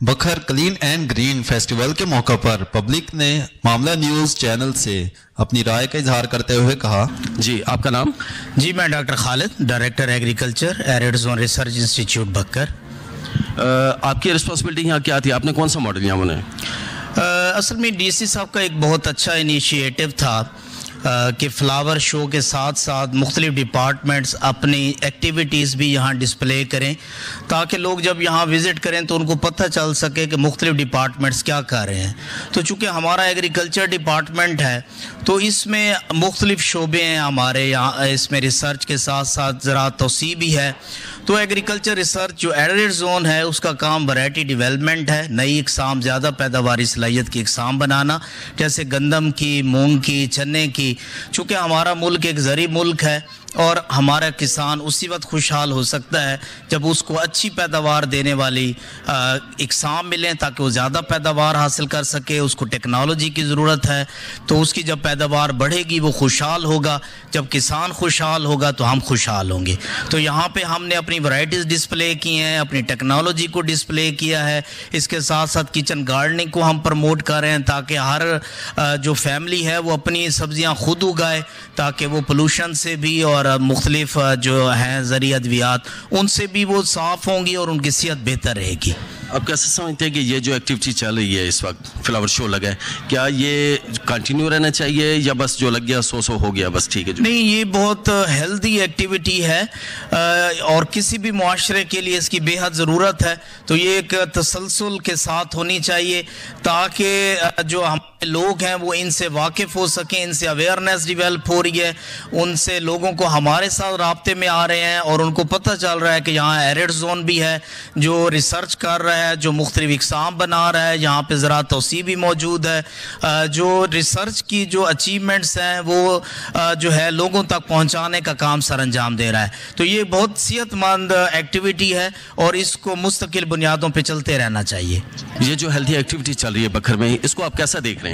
بکھر clean and green festival کے موقع پر پبلک نے معاملہ نیوز چینل سے اپنی رائے کا اظہار کرتے ہوئے کہا۔ جی آپ کا نام؟ جی میں doctor Khalid director agriculture arid zone research institute Bhakkar آپ کی رسپانسبلٹی یہاں کیا تھی؟ آپ نے کون سا ماڈل یہاں بنایا اصل میں ڈی سی صاحب کا ایک بہت اچھا انیشیٹو تھا۔ کہ فلاور شو کے ساتھ ساتھ مختلف ڈپارٹمنٹس اپنی ایکٹیویٹیز بھی یہاں ڈسپلے کریں، تاکہ لوگ جب یہاں وزٹ کریں تو ان کو پتہ چل سکے کہ مختلف ڈپارٹمنٹس کیا کر رہے ہیں۔ تو چونکہ ہمارا ایگریکلچر ڈپارٹمنٹ ہے، تو اس میں مختلف شعبے ہیں ہمارے، یہاں اس میں ریسرچ کے ساتھ ساتھ ذرا توسیع بھی ہے۔ تو ایگریکلچر ریسرچ جو ایڈریڈ زون ہے، اس کا کام ورائٹی ڈیولپمنٹ ہے، نئی اقسام، زیادہ پیداواری، صلاحیت کی اقسام بنانا، جیسے گندم کی، مونگ کی، چنے کی، چونکہ ہمارا ملک ایک زرعی ملک ہے اور ہمارا کسان اسی وقت خوشحال ہو سکتا ہے جب اس کو اچھی پیداوار دینے والی اقسام ملیں تاکہ وہ زیادہ پیداوار حاصل کر سکے، اس کو ٹیکنالوجی کی ضرورت ہے، تو اس کی جب پیداوار بڑھے گی، وہ خوشحال ہوگا۔ جب کسان خوشحال ہوگا تو ہم خوشحال ہوں گے۔ تو یہاں پہ ہم نے اپنی ورائٹیز ڈسپلے کی ہیں، اپنی ٹیکنالوجی کو ڈسپلے کیا ہے۔ اس کے ساتھ ساتھ کچن گارڈننگ کو ہم پروموٹ کر رہے ہیں تاکہ ہر جو فیملی ہے وہ اپنی سبزیاں خود اگائے، تاکہ وہ پولوشن سے بھی اور اور مختلف جو ہیں ذریعہ ادویات ان سے بھی وہ صاف ہوں گی اور ان کی صحت بہتر رہے گی۔ آپ کیسے سمجھتے ہیں کہ یہ جو ایکٹیویٹی چل رہی ہے اس وقت فلاور شو لگا ہے کیا یہ کنٹینیو رہنا چاہیے یا بس جو لگ گیا سو سو ہو گیا بس ٹھیک ہے نہیں یہ بہت ہیلدی ایکٹیویٹی ہے اور کسی بھی معاشرے کے لیے اس کی بے حد ضرورت ہے۔ تو یہ ایک تسلسل کے ساتھ ہونی چاہیے تاکہ جو ہم لوگ ہیں وہ ان سے واقف ہو سکیں، ان سے اویئرنیس ڈیویلپ ہو رہی ہے، ان سے لوگوں کو ہمارے ساتھ رابطے میں آ رہے ہیں اور ان کو پتہ چل رہا ہے کہ یہاں ایرڈ زون بھی ہے، جو ریسرچ کر رہا ہے، جو مختلف اقسام بنا رہا ہے، یہاں پہ ذرا توسیع بھی موجود ہے۔ جو ریسرچ کی جو اچیومنٹس ہیں، وہ جو ہے لوگوں تک پہنچانے کا کام سر انجام دے رہا ہے۔ تو یہ بہت صحت مند ایکٹیویٹی ہے اور اس کو مستقل بنیادوں پہ چلتے رہنا چاہیے۔ یہ جو ہیلتھی ایکٹیویٹی چل رہی ہے بکھر میں، اس کو آپ کیسا دیکھ رہے ہیں؟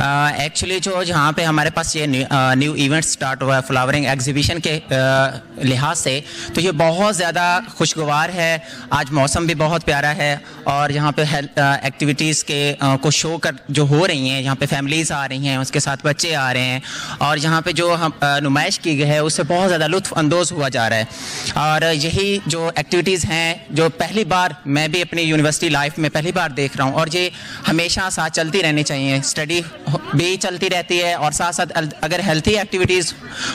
ایکچولی جو جہاں پہ ہمارے پاس یہ نیو ایونٹ سٹارٹ ہوا ہے فلاورنگ ایگزیبیشن کے لحاظ سے، تو یہ بہت زیادہ خوشگوار ہے۔ آج موسم بھی بہت پیارا ہے اور یہاں پہ ایکٹیویٹیز کے کو شو کر، جو ہو رہی ہیں یہاں پہ فیملیز آ رہی ہیں، اس کے ساتھ بچے آ رہے ہیں، اور یہاں پہ جو نمائش کی گئی ہے، اس سے بہت زیادہ لطف اندوز ہوا جا رہا ہے۔ اور یہی جو ایکٹیویٹیز ہیں، جو پہلی بار میں بھی اپنی یونیورسٹی لائف میں پہلی بار دیکھ رہا ہوں، اور یہ ہمیشہ ساتھ چلتی رہنی چاہیے۔ اسٹڈی بھی چلتی رہتی ہے اور ساتھ ساتھ اگر ہیلتھی ایکٹیویٹیز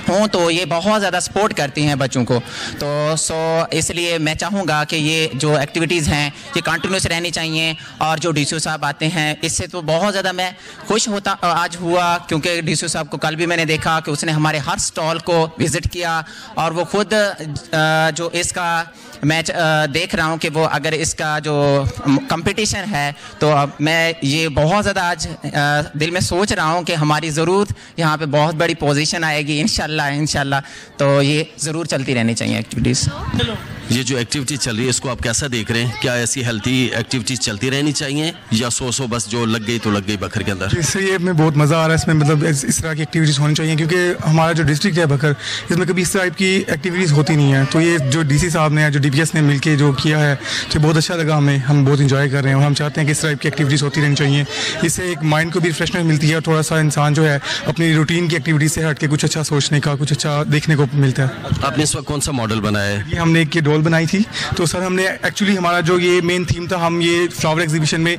ہوں تو یہ بہت زیادہ سپورٹ کرتی ہیں بچوں کو۔ تو سو اس لیے میں چاہوں گا کہ یہ جو ایکٹیویٹیز ہیں یہ کنٹینیوس رہنی چاہیے اور جو ڈی سی او صاحب آتے ہیں، اس سے تو بہت زیادہ میں خوش ہوتا، آج ہوا کیونکہ ڈی سی او صاحب کو کل بھی میں نے دیکھا کہ اس نے ہمارے ہر اسٹال کو وزٹ کیا اور وہ خود جو اس کا میں دیکھ رہا ہوں کہ وہ اگر اس کا جو کمپٹیشن ہے، تو میں یہ بہت زیادہ آج دل میں سوچ رہا ہوں کہ ہماری ضرورت یہاں پہ بہت بڑی پوزیشن آئے گی، انشاءاللہ انشاءاللہ۔ تو یہ ضرور چلتی رہنی چاہیے ایکٹیویٹیز یہ جو ایکٹیوٹی چل رہی ہے اس کو آپ کیسا دیکھ رہے ہیں؟ کیا ایسی ہیلتھی ایکٹیوٹی چلتی رہنی چاہیے یا سو سو بس جو لگ گئی تو لگ گئی بکر کے اندر؟ اس سے یہ میں بہت مزہ آ رہا ہے اس میں مطلب اس طرح کی ایکٹیویٹیز ہونی چاہیے کیونکہ ہمارا جو ڈسٹرکٹ ہے بکر اس میں کبھی اس ٹائپ کی ایکٹیویٹیز ہوتی نہیں ہیں۔ تو یہ جو ڈی سی صاحب نے جو ڈی پی ایس نے مل کے جو کیا ہے تو بہت اچھا لگا ہمیں ہم بہت انجوائے کر رہے ہیں اور ہم چاہتے ہیں کہ اس ٹائپ کی ایکٹیویٹیز ہوتی رہنی چاہیے۔ اس سے ایک مائنڈ کو بھی ریفریشمنٹ ملتی ہے اور تھوڑا سا انسان جو ہے اپنی روٹین کی ایکٹیویٹیز سے ہٹ کے کچھ اچھا سوچنے کا کچھ اچھا دیکھنے کو ملتا ہے۔ آپ نے اس وقت کون سا ماڈل بنایا ہے؟ یہ ہم نے ایک رول بنائی تھی۔ تو سر، ہم نے ایکچولی ہمارا جو یہ مین تھیم تھا، ہم یہ فلاور ایگزیبیشن میں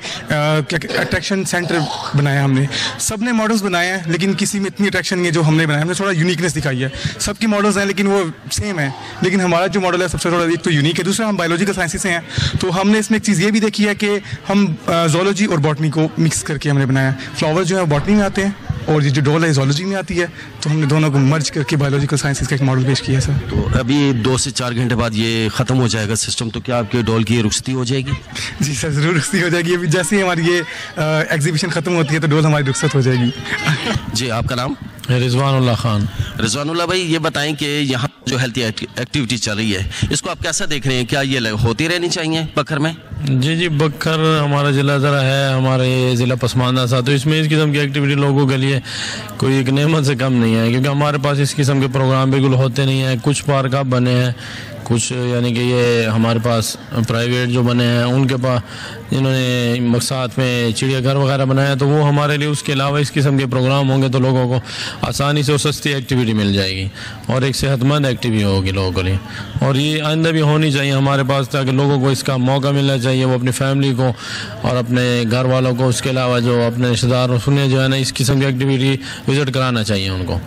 اٹریکشن سینٹر بنایا ہم نے۔ سب نے ماڈلس بنائے ہیں، لیکن کسی میں اتنی اٹریکشن نہیں ہے جو ہم نے بنایا۔ ہم نے تھوڑا یونیکنیس دکھائی ہے۔ سب کے ماڈلس ہیں، لیکن وہ سیم ہیں۔ لیکن ہمارا جو ماڈل ہے، سب سے تھوڑا ایک تو یونیک ہے، دوسرا ہم بایولوجیکل سائنسز سے ہیں۔ تو ہم نے اس میں ایک چیز یہ بھی دیکھی ہے کہ ہم زولوجی اور باٹنی کو مکس کر کے ہم نے بنایا۔ فلاور جو ہے باٹنی میں آتے ہیں۔ اور یہ جو ڈول ہے زولوجی میں آتی ہے تو ہم نے دونوں کو مرج کر کے بایولوجیکل سائنسز کا ایک ماڈل پیش کیا سر تو ابھی دو سے چار گھنٹے بعد یہ ختم ہو جائے گا سسٹم تو کیا آپ کے ڈول کی رخصتی ہو جائے گی؟ جی سر ضرور رخصتی ہو جائے گی۔ ابھی جیسے ہی ہماری یہ ایگزیبیشن ختم ہوتی ہے تو ڈول ہماری رخصت ہو جائے گی۔ جی آپ کا نام؟ رضوان اللہ خان۔ رضوان اللہ بھائی یہ بتائیں کہ یہاں جو ہیلتھی ایکٹیویٹی چل رہی ہے اس کو آپ کیسا دیکھ رہے ہیں؟ کیا یہ ہوتی رہنی چاہیے بکر میں؟ جی جی بکر ہمارا ضلع ذرا ہے ہمارے ضلع پسماندہ سا تو اس میں اس قسم کی ایکٹیویٹی لوگوں کے لیے کوئی ایک نعمت سے کم نہیں ہے کیونکہ ہمارے پاس اس قسم کے پروگرام بالکل ہوتے نہیں ہیں کچھ پارک اب بنے ہیں کچھ یعنی کہ یہ ہمارے پاس پرائیویٹ جو بنے ہیں، ان کے پاس جنہوں نے مقصد میں چڑیا گھر وغیرہ بنایا تو وہ ہمارے لیے اس کے علاوہ اس قسم کے پروگرام ہوں گے تو لوگوں کو آسانی سے اور سستی ایکٹیویٹی مل جائے گی اور ایک صحت مند ایکٹیویٹی ہوگی لوگوں کے لیے۔ اور یہ آئندہ بھی ہونی چاہیے ہمارے پاس تاکہ لوگوں کو اس کا موقع ملنا چاہیے، وہ اپنی فیملی کو اور اپنے گھر والوں کو، اس کے علاوہ جو اپنے رشتے دار سنیں جو ہے نا، اس قسم کی ایکٹیویٹی وزٹ کرانا چاہیے ان کو۔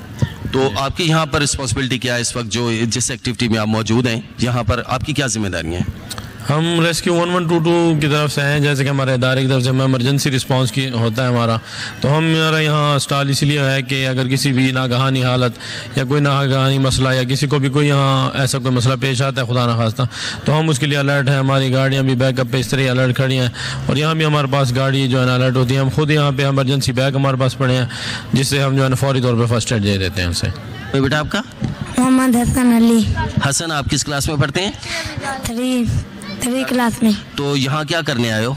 تو آپ کی یہاں پر رسپانسبلٹی کیا ہے اس وقت جو جس ایکٹیویٹی میں آپ موجود ہیں؟ یہاں پر آپ کی کیا ذمہ داریاں ہیں؟ ہم rescue one one two two کی طرف سے ہیں۔ جیسے کہ ہمارے ادارے کی طرف سے ہمیں ایمرجنسی رسپانس کی ہوتا ہے ہمارا۔ تو ہم ہمارا یہاں اسٹال اس لیے ہے کہ اگر کسی بھی ناگہانی حالت یا کوئی ناگہانی مسئلہ یا کسی کو بھی کوئی یہاں ایسا کوئی مسئلہ پیش آتا ہے خدا نخواستہ تو ہم اس کے لیے الرٹ ہیں۔ ہماری گاڑیاں بھی بیک اپ پہ اس طرح الرٹ کھڑی ہیں۔ اور یہاں بھی ہمارے پاس گاڑی جو ہے نا الرٹ ہوتی ہے۔ ہم خود یہاں پہ ایمرجنسی بیگ ہمارے پاس پڑے ہیں جس سے ہم جو ہے نا فوری طور پہ فرسٹ ایڈ دے دیتے ہیں ان سے۔ بیٹا آپ کا؟ محمد حسن علی۔ حسن آپ کس کلاس میں پڑھتے ہیں؟ تھری۔ تھری کلاس میں۔ تو یہاں کیا کرنے آئے ہو؟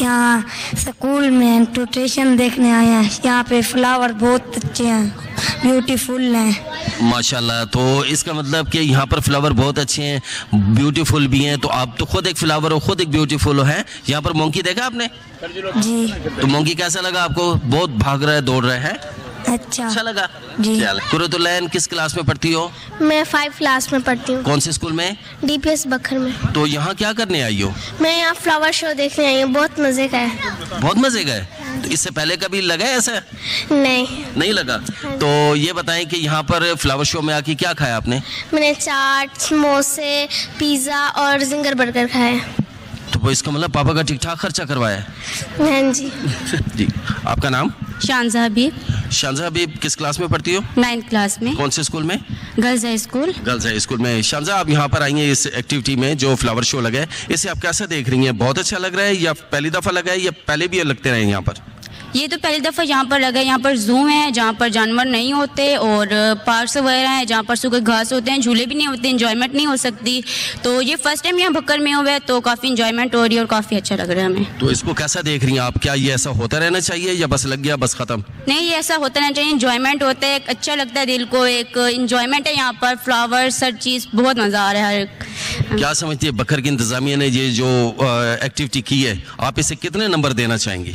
یہاں سکول میں ٹوٹیشن دیکھنے آئے ہیں۔ یہاں پہ فلاور بہت اچھے ہیں بیوٹیفل ہیں۔ ماشاء اللہ تو اس کا مطلب کہ یہاں پر فلاور بہت اچھے ہیں بیوٹیفل بھی ہیں۔ تو آپ تو خود ایک فلاور ہو خود ایک بیوٹیفل ہیں؟ یہاں پر مونکی دیکھا آپ نے؟ جی۔ تو مونکی کیسا لگا آپ کو؟ بہت بھاگ رہا ہے دوڑ رہا ہے اچھا۔, اچھا۔ لگا۔ جی۔ قرۃ العین کس کلاس میں پڑھتی ہو؟ میں فائیو کلاس میں پڑھتی ہوں۔ کون سے اسکول میں؟ ڈی پی ایس بکھر میں۔ تو یہاں کیا کرنے آئی ہو؟ میں یہاں فلاور شو دیکھنے آئی ہوں۔ بہت مزے کا ہے۔ بہت مزے کا ہے؟ اس سے پہلے کبھی لگا ایسا؟ نہیں۔ نہیں لگا؟ ہاں تو جی۔ یہ بتائیں کہ یہاں پر فلاور شو میں آ کے کیا کھایا آپ نے؟ میں نے چاٹ سموسے پیزا اور زنگر برگر کھایا تو اس کا مطلب پاپا کا ٹھیک ٹھاک خرچہ کروایا ہے؟ ہاں جی۔ جی۔ آپ کا نام؟ شانزہ حبیب شانزہ حبیب کس کلاس میں پڑھتی ہو؟ نائنتھ کلاس میں. کون سے اسکول میں؟ Girls high school. Girls high school میں. شانزہ آپ یہاں پر آئی ہیں اس ایکٹیویٹی میں جو فلاور شو لگا ہے. اسے آپ کیسا دیکھ رہی ہیں؟ بہت اچھا لگ رہا ہے یا پہلی دفعہ لگا ہے یا پہلے بھی لگتے رہے ہیں یہاں پر؟ یہ تو پہلی دفعہ یہاں پر لگا ہے یہاں پر زو ہے جہاں پر جانور نہیں ہوتے اور پارکس وغیرہ ہیں جہاں پر سوکھے گھاس ہوتے ہیں جھولے بھی نہیں ہوتے انجوائمنٹ نہیں ہو سکتی۔ تو یہ فرسٹ ٹائم یہاں بکر میں ہوا ہے تو کافی انجوائمنٹ ہو رہی ہے اور کافی اچھا لگ رہا ہے ہمیں۔ تو اس کو کیسا دیکھ رہی ہیں آپ؟ کیا یہ ایسا ہوتا رہنا چاہیے یا بس لگ گیا بس ختم؟ نہیں یہ ایسا ہوتا رہنا چاہیے انجوائمنٹ ہوتا ہے ایک اچھا لگتا ہے دل کو ایک انجوائمنٹ ہے یہاں پر فلاورس ہر چیز بہت مزہ آ رہا ہے۔ ہر کیا سمجھتی ہے بکر کی انتظامیہ نے یہ جو ایکٹیویٹی کی ہے آپ اسے کتنے نمبر دینا چاہیں گی؟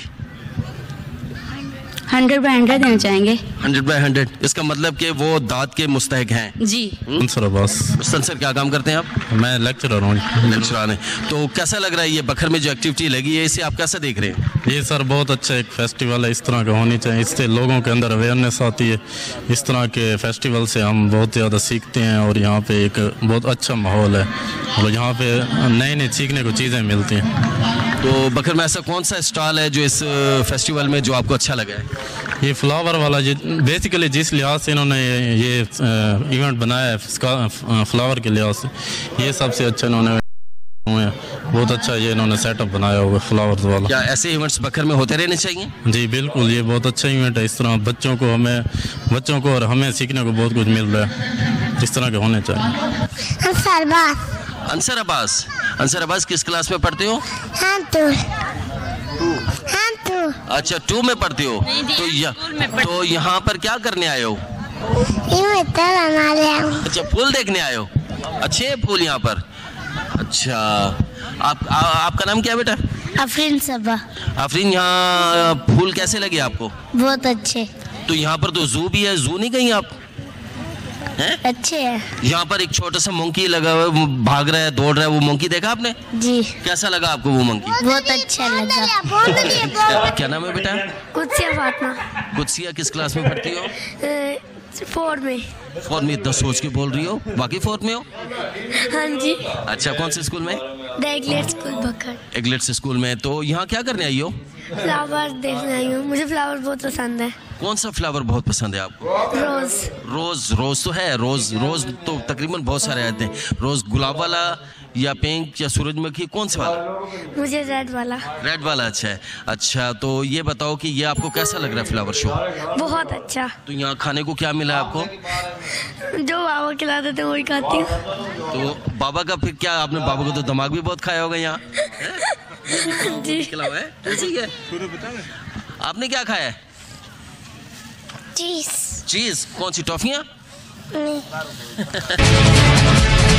ہنڈریڈ بائی ہنڈریڈ دینا چاہیں گے۔ Hundred by hundred. اس کا مطلب کہ وہ داد کے مستحق ہیں۔ جی۔ سر عباس۔ کیا کام کرتے ہیں آپ؟ میں لیکچرر ہوں۔ لیکچران تو کیسا لگ رہا ہے یہ بکھر میں جو ایکٹیویٹی لگی ہے اسے آپ کیسا دیکھ رہے ہیں؟ یہ سر بہت اچھا ایک فیسٹیول ہے اس طرح کا ہونی چاہیے۔ اس سے لوگوں کے اندر اویئرنیس آتی ہے۔ اس طرح کے فیسٹیول سے ہم بہت زیادہ سیکھتے ہیں اور یہاں پہ ایک بہت اچھا ماحول ہے۔ اور یہاں پہ نئے نئے سیکھنے کو چیزیں ملتی ہیں۔ تو بکر میں ایسا کون سا اسٹال ہے جو اس فیسٹیول میں جو آپ کو اچھا لگا ہے؟ یہ فلاور والا جی، بیسیکلی جس لحاظ سے انہوں نے یہ ایونٹ بنایا ہے فلاور کے لحاظ سے یہ سب سے اچھا انہوں نے بہت اچھا یہ انہوں نے سیٹ اپ بنایا ہوگا فلاور والا۔ کیا ایسے ایونٹس بکر میں ہوتے رہنے چاہیے؟ جی بالکل یہ بہت اچھا ایونٹ ہے۔ اس طرح بچوں کو ہمیں بچوں کو اور ہمیں سیکھنے کو بہت کچھ مل رہا ہے اس طرح کے ہونے چاہیے۔ انصر عباس انصر عباس کس کلاس میں پڑھتے ہو؟ ہاں تو۔ ہاں تو۔ اچھا ٹو میں پڑھتے ہو۔ تو یہاں پر کیا کرنے آئے ہو؟ اچھا پھول دیکھنے آئے ہو۔ اچھے پھول یہاں پر۔ اچھا آپ کا نام کیا بیٹا؟ آفرین صبا۔ آفرین یہاں پھول کیسے لگے آپ کو؟ بہت اچھے۔ تو یہاں پر تو زو بھی ہے زو نہیں گئی آپ؟ اچھے ہیں۔ یہاں پر ایک چھوٹا سا مونکی لگا ہوا ہے بھاگ رہا ہے دوڑ رہا ہے وہ مونکی دیکھا آپ نے؟ جی۔ کیسا لگا آپ کو وہ مونکی؟ بہت اچھا لگا۔ کیا نام ہے بیٹا؟ قدسیہ فاطمہ۔ قدسیہ کس کلاس میں پڑھتی ہو؟ فور میں فور میں دس سوچ کے بول رہی ہو باقی فور میں ہو ہاں جی اچھا کون سے اسکول میں ایگلیٹ بکر ایگلیٹ اسکول میں تو یہاں کیا کرنے آئی ہو فلاور دیکھنے آئی ہوں مجھے فلاور بہت پسند ہے کون سا فلاور بہت پسند ہے آپ کو روز روز روز تو ہے روز روز تو تقریباً بہت سارے آتے ہیں روز گلاب والا یا پینک یا سورج مکھی کون سے والا مجھے ریڈ والا۔ ریڈ والا اچھا ہے۔ اچھا تو یہ بتاؤ کہ یہ آپ کو کیسا لگ رہا ہے فلاور شو بہت اچھا۔ تو یہاں کھانے کو کیا ملا آپ کو؟ جو بابا کھلاتے تھے وہی کھاتی ہوں۔ تو بابا کا پھر کیا آپ نے بابا کو تو دماغ بھی بہت کھایا ہوگا یہاں؟ جی۔ آپ نے کیا کھایا ہے؟ چیز۔ چیز؟ کون سی ٹافیاں؟